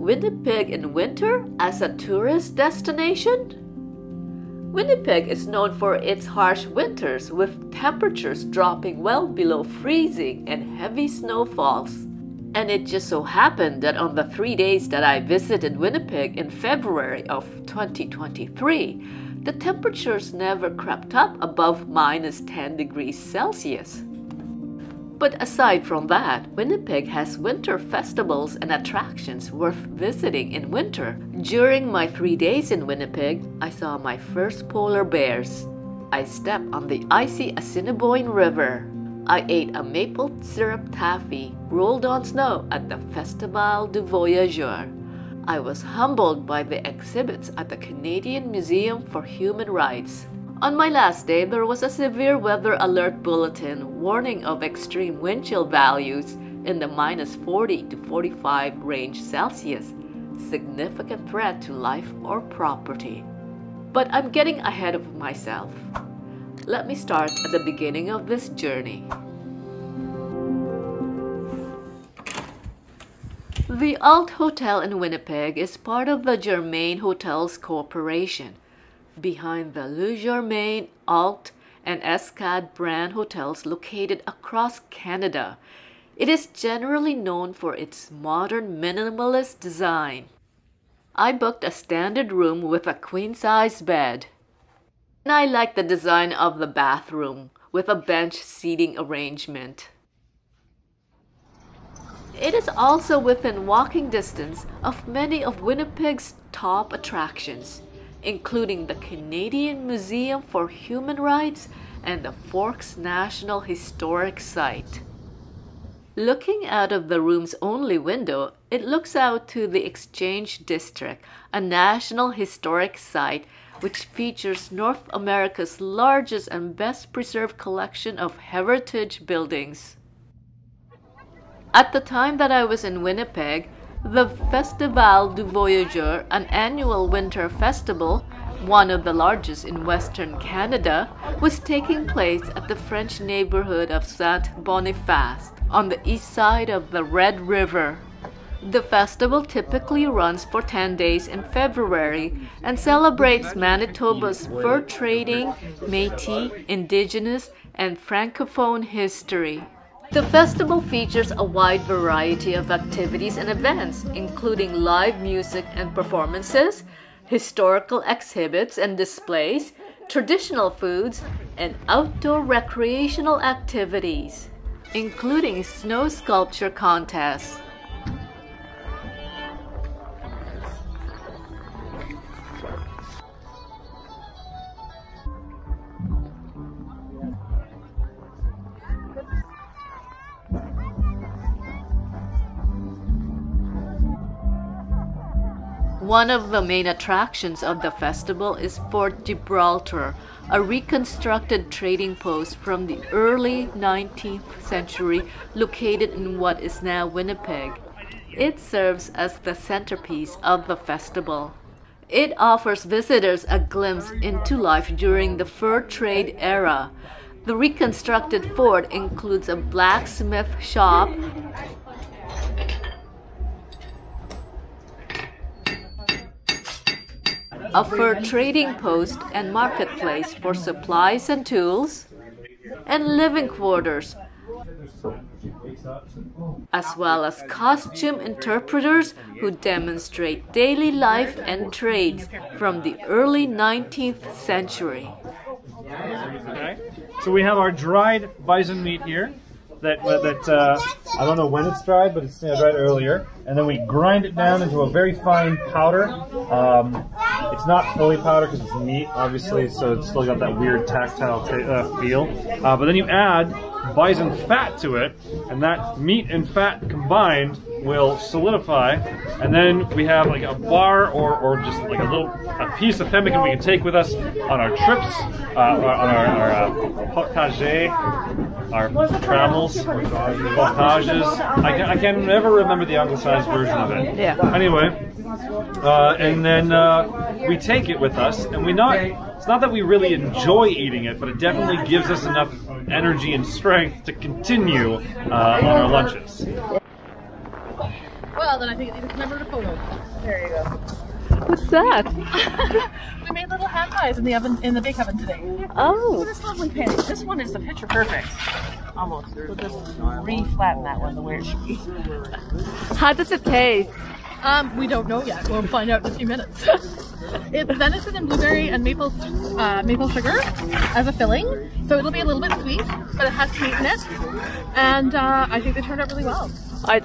Winnipeg in winter as a tourist destination? Winnipeg is known for its harsh winters with temperatures dropping well below freezing and heavy snowfalls. And it just so happened that on the three days that I visited Winnipeg in February of 2023, the temperatures never crept up above minus 10 degrees Celsius. But aside from that, Winnipeg has winter festivals and attractions worth visiting in winter. During my three days in Winnipeg, I saw my first polar bears. I stepped on the icy Assiniboine River. I ate a maple syrup taffy rolled on snow at the Festival du Voyageur. I was humbled by the exhibits at the Canadian Museum for Human Rights. On my last day, there was a severe weather alert bulletin warning of extreme wind chill values in the minus 40 to 45 range Celsius, significant threat to life or property. But I'm getting ahead of myself. Let me start at the beginning of this journey. The Alt Hotel in Winnipeg is part of the Germain Hotels Corporation behind the Le Germain, Alt, and Escade brand hotels located across Canada. It is generally known for its modern minimalist design. I booked a standard room with a queen size bed. And I like the design of the bathroom with a bench seating arrangement. It is also within walking distance of many of Winnipeg's top attractions including the Canadian Museum for Human Rights and the Forks National Historic Site. Looking out of the room's only window, it looks out to the Exchange District, a National Historic Site which features North America's largest and best preserved collection of heritage buildings. At the time that I was in Winnipeg, the Festival du Voyageur, an annual winter festival, one of the largest in Western Canada, was taking place at the French neighborhood of Saint Boniface on the east side of the Red River. The festival typically runs for 10 days in February and celebrates Manitoba's fur trading, Metis, Indigenous, and Francophone history. The festival features a wide variety of activities and events, including live music and performances, historical exhibits and displays, traditional foods, and outdoor recreational activities, including snow sculpture contests. One of the main attractions of the festival is Fort Gibraltar, a reconstructed trading post from the early 19th century located in what is now Winnipeg. It serves as the centerpiece of the festival. It offers visitors a glimpse into life during the fur trade era. The reconstructed fort includes a blacksmith shop, fur trading post and marketplace for supplies and tools, and living quarters, as well as costume interpreters who demonstrate daily life and trades from the early 19th century. Okay. So we have our dried bison meat here that that uh, I don't know when it's dried, but it's uh, dried earlier, and then we grind it down into a very fine powder. Um, it's not fully powder because it's meat, obviously, so it's still got that weird tactile uh, feel. Uh, but then you add bison fat to it, and that meat and fat combined will solidify, and then we have like a bar or, or just like a little a piece of pemmican we can take with us on our trips, uh, on our, our uh, portage, our travels, portages. I can, I can never remember the anglicized version of it. Yeah. Anyway, uh, and then uh, we take it with us, and we not. It's not that we really enjoy eating it, but it definitely gives us enough energy and strength to continue uh, on our lunches. Well, then I think it needs a commemorative photo. There you go. What's that? we made little hand pies in the oven, in the bake oven today. Look Oh, at this lovely pan. This one is the picture perfect. Almost. We'll just re-flatten that one the way it should be. how does it taste? Um, we don't know yet. We'll find out in a few minutes. it's venison and blueberry and maple uh, maple sugar as a filling, so it'll be a little bit sweet, but it has meat in it, and uh, I think they turned out really well. I,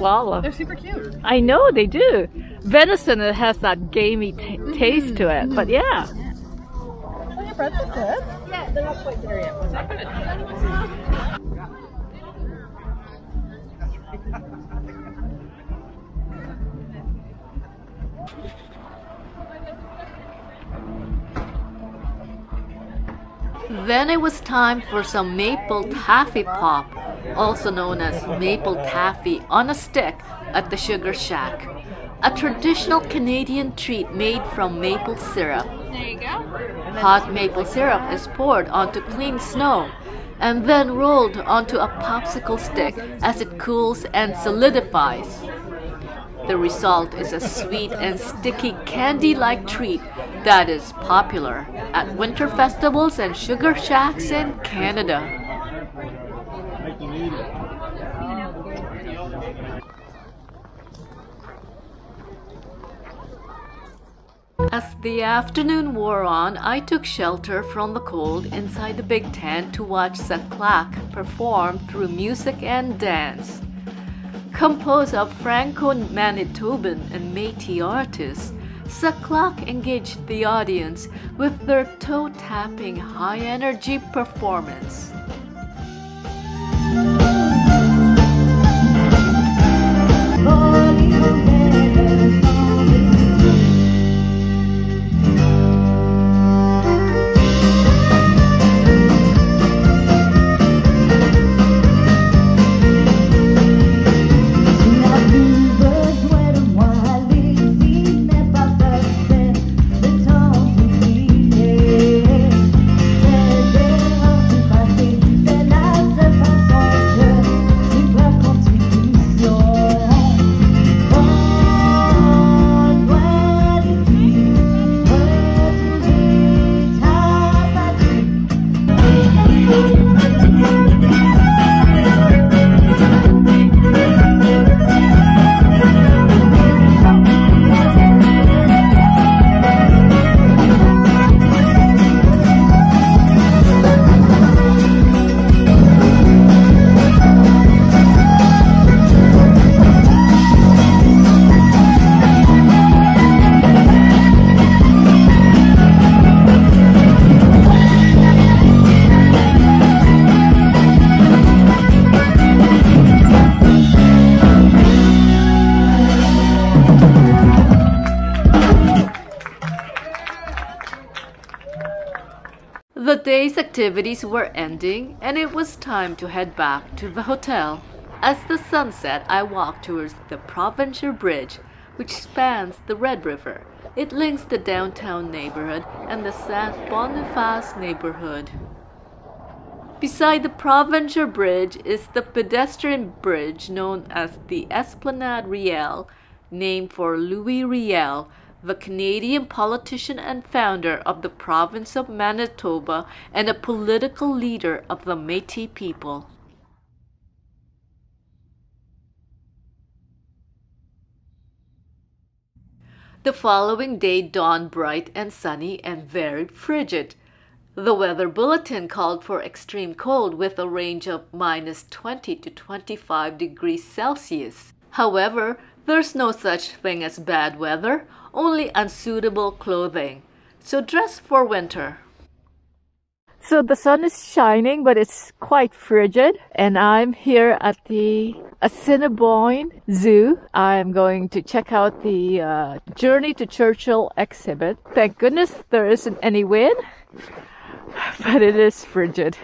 well, They're super cute. I know they do. Venison it has that gamey t- mm-hmm. taste to it, but yeah. Oh, your breads are good. Yeah, they're not quite there yet. Was that? Then it was time for some maple taffy pop, also known as maple taffy on a stick at the Sugar Shack. A traditional Canadian treat made from maple syrup. There you go. Hot maple syrup is poured onto clean snow and then rolled onto a popsicle stick as it cools and solidifies. The result is a sweet and sticky candy like treat that is popular at winter festivals and sugar shacks in Canada. As the afternoon wore on, I took shelter from the cold inside the big tent to watch Ça Claque perform through music and dance. Composed of Franco-Manitoban and Métis artists, Ça Claque engaged the audience with their toe-tapping high-energy performance. The day's activities were ending, and it was time to head back to the hotel. As the sun set, I walked towards the Provencher Bridge, which spans the Red River. It links the downtown neighborhood and the Saint Boniface neighborhood. Beside the Provencher Bridge is the pedestrian bridge known as the Esplanade Riel, named for Louis Riel, the Canadian politician and founder of the province of Manitoba and a political leader of the Métis people. The following day dawned bright and sunny and very frigid. The weather bulletin called for extreme cold with a range of minus 20 to 25 degrees Celsius. However, there's no such thing as bad weather, only unsuitable clothing. So dress for winter. So the sun is shining, but it's quite frigid. And I'm here at the Assiniboine Zoo. I'm going to check out the uh, Journey to Churchill exhibit. Thank goodness there isn't any wind, but it is frigid.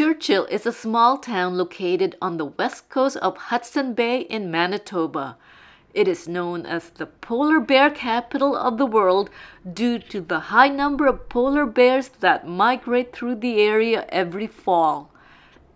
Churchill is a small town located on the west coast of Hudson Bay in Manitoba. It is known as the polar bear capital of the world due to the high number of polar bears that migrate through the area every fall.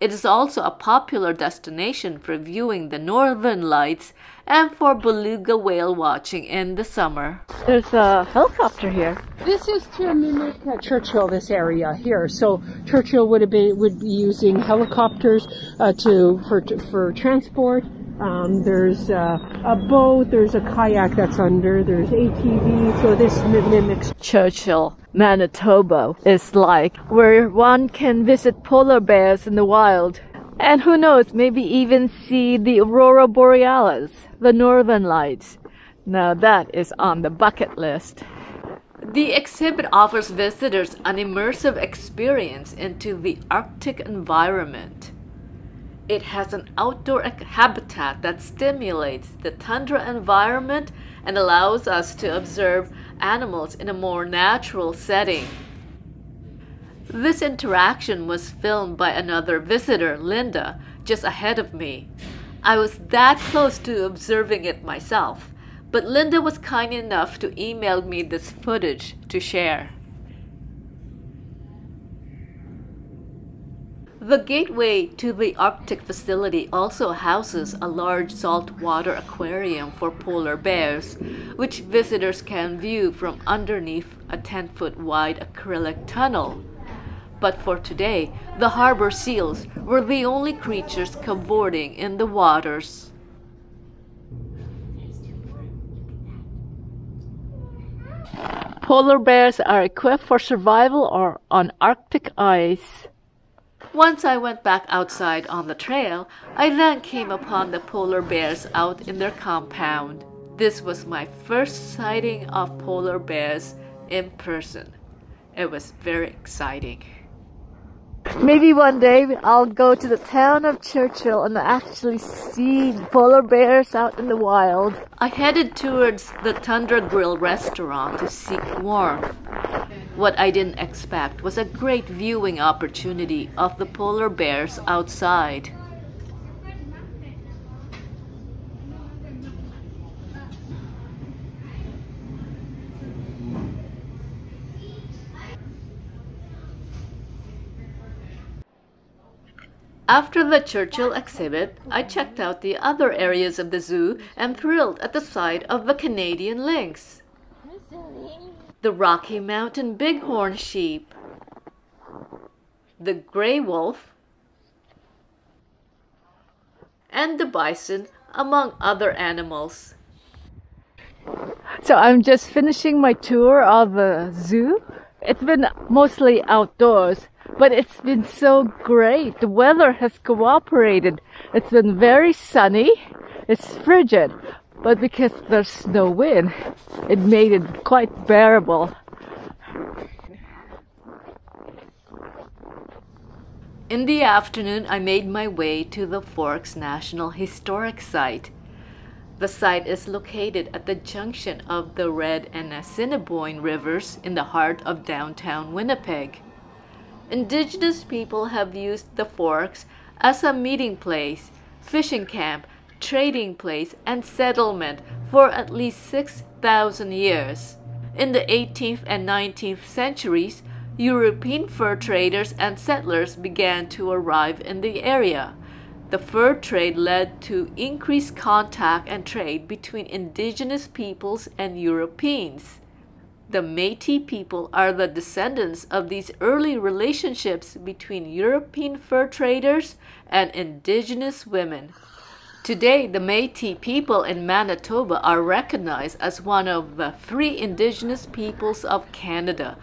It is also a popular destination for viewing the northern lights and for beluga whale watching in the summer. There's a helicopter here. This is to mimic Churchill, this area here. So Churchill would have been would be using helicopters uh, to for for transport. Um, there's a boat. There's a kayak that's under. There's ATV. So this mimics Churchill, Manitoba is like where one can visit polar bears in the wild. And who knows, maybe even see the aurora borealis, the northern lights. Now that is on the bucket list. The exhibit offers visitors an immersive experience into the Arctic environment. It has an outdoor habitat that stimulates the tundra environment and allows us to observe animals in a more natural setting. This interaction was filmed by another visitor, Linda, just ahead of me. I was that close to observing it myself, but Linda was kind enough to email me this footage to share. The gateway to the Arctic facility also houses a large saltwater aquarium for polar bears, which visitors can view from underneath a 10 foot wide acrylic tunnel. But for today, the harbor seals were the only creatures cavorting in the waters. Polar bears are equipped for survival on Arctic ice. Once I went back outside on the trail, I then came upon the polar bears out in their compound. This was my first sighting of polar bears in person. It was very exciting. Maybe one day I'll go to the town of Churchill and actually see polar bears out in the wild. I headed towards the Tundra Grill restaurant to seek warmth. What I didn't expect was a great viewing opportunity of the polar bears outside. After the Churchill exhibit, I checked out the other areas of the zoo and thrilled at the sight of the Canadian lynx, the Rocky Mountain bighorn sheep, the gray wolf, and the bison, among other animals. So I'm just finishing my tour of the zoo. It's been mostly outdoors, but it's been so great. The weather has cooperated. It's been very sunny. It's frigid, but because there's no wind, it made it quite bearable. In the afternoon, I made my way to the Forks National Historic Site. The site is located at the junction of the Red and Assiniboine rivers in the heart of downtown Winnipeg. Indigenous people have used the Forks as a meeting place, fishing camp, trading place, and settlement for at least 6,000 years. In the 18th and 19th centuries, European fur traders and settlers began to arrive in the area. The fur trade led to increased contact and trade between indigenous peoples and Europeans. The Metis people are the descendants of these early relationships between European fur traders and indigenous women. Today, the Metis people in Manitoba are recognized as one of the three indigenous peoples of Canada,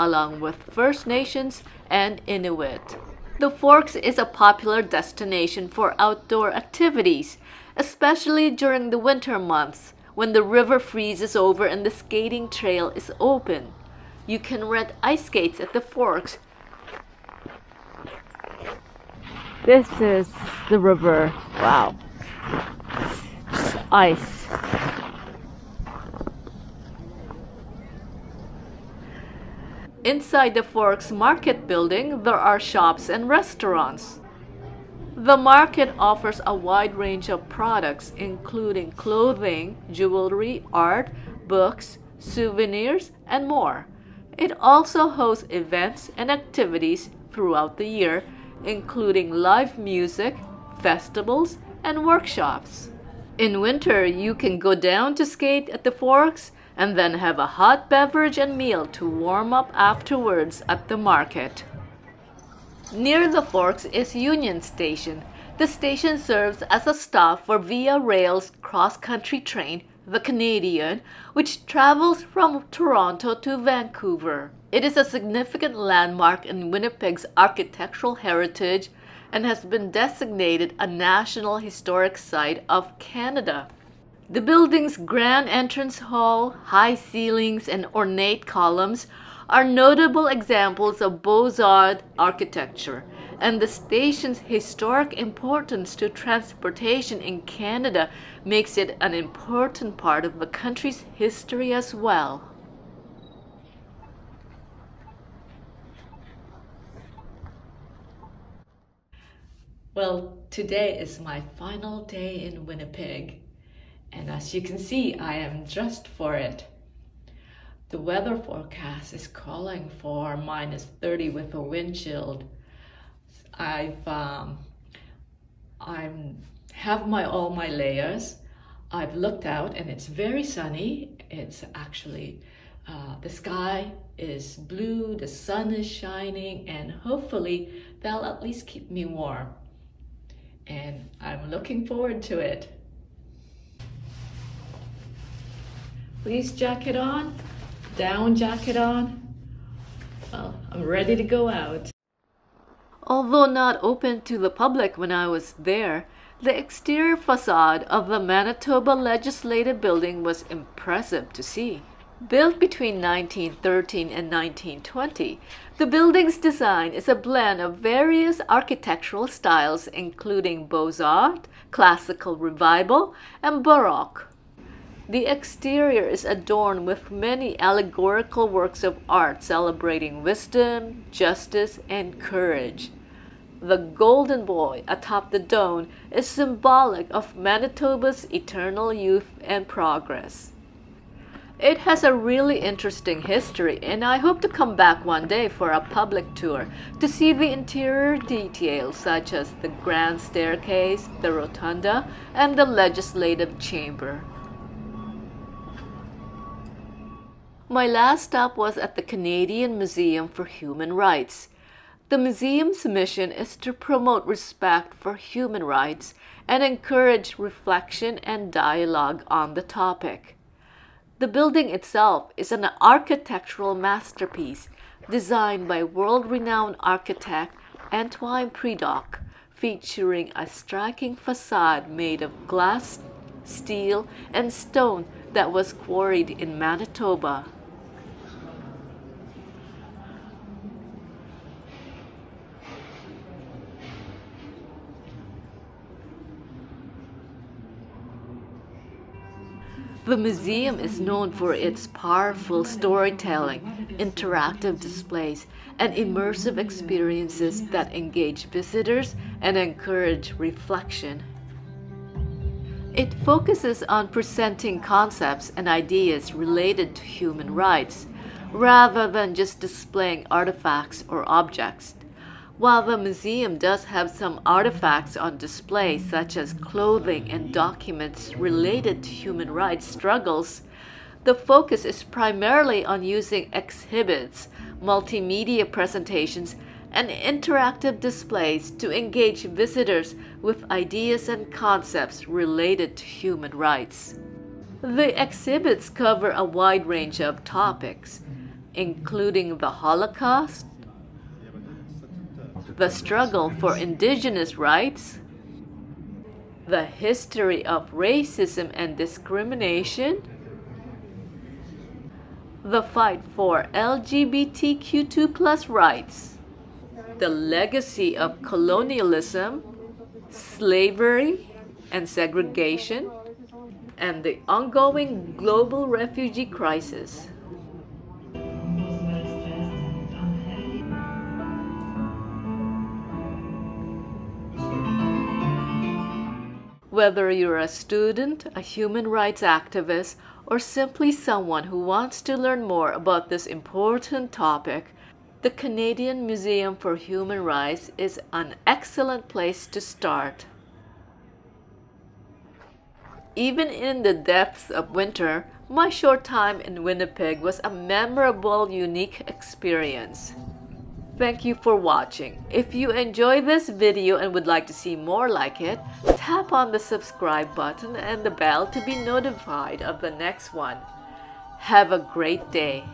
along with First Nations and Inuit. The Forks is a popular destination for outdoor activities, especially during the winter months when the river freezes over and the skating trail is open. You can rent ice skates at the Forks. This is the river. Wow. Ice. Inside the Forks Market building, there are shops and restaurants. The market offers a wide range of products, including clothing, jewelry, art, books, souvenirs, and more. It also hosts events and activities throughout the year, including live music, festivals, and workshops. In winter, you can go down to skate at the Forks and then have a hot beverage and meal to warm up afterwards at the market. Near the Forks is Union Station. The station serves as a stop for Via Rail's cross-country train, the Canadian, which travels from Toronto to Vancouver. It is a significant landmark in Winnipeg's architectural heritage and has been designated a National Historic Site of Canada. The building's grand entrance hall, high ceilings, and ornate columns are notable examples of Beaux-Arts architecture, and the station's historic importance to transportation in Canada makes it an important part of the country's history as well. Well, today is my final day in Winnipeg, and as you can see, I am dressed for it. The weather forecast is calling for minus 30 with a wind chill. I've um, I'm have my all my layers. I've looked out and it's very sunny. It's actually uh, the sky is blue, the sun is shining, and hopefully that'll at least keep me warm. And I'm looking forward to it. Fleece jacket on, down jacket on. Well, I'm ready to go out. Although not open to the public when I was there, the exterior facade of the Manitoba Legislative Building was impressive to see. Built between 1913 and 1920, the building's design is a blend of various architectural styles including Beaux-Arts, Classical Revival, and Baroque. The exterior is adorned with many allegorical works of art celebrating wisdom, justice, and courage. The golden boy atop the dome is symbolic of Manitoba's eternal youth and progress. It has a really interesting history, and I hope to come back one day for a public tour to see the interior details such as the grand staircase, the rotunda, and the legislative chamber. My last stop was at the Canadian Museum for Human Rights. The museum's mission is to promote respect for human rights and encourage reflection and dialogue on the topic. The building itself is an architectural masterpiece designed by world renowned architect Antoine Predock, featuring a striking facade made of glass, steel, and stone that was quarried in Manitoba. The museum is known for its powerful storytelling, interactive displays, and immersive experiences that engage visitors and encourage reflection. It focuses on presenting concepts and ideas related to human rights, rather than just displaying artifacts or objects. While the museum does have some artifacts on display, such as clothing and documents related to human rights struggles, the focus is primarily on using exhibits, multimedia presentations, and interactive displays to engage visitors with ideas and concepts related to human rights. The exhibits cover a wide range of topics, including the Holocaust, the struggle for indigenous rights, the history of racism and discrimination, the fight for LGBTQ2 rights, the legacy of colonialism, slavery, and segregation, and the ongoing global refugee crisis. Whether you're a student, a human rights activist, or simply someone who wants to learn more about this important topic, the Canadian Museum for Human Rights is an excellent place to start. Even in the depths of winter, my short time in Winnipeg was a memorable, unique experience. Thank you for watching. If you enjoy this video and would like to see more like it, tap on the subscribe button and the bell to be notified of the next one. Have a great day.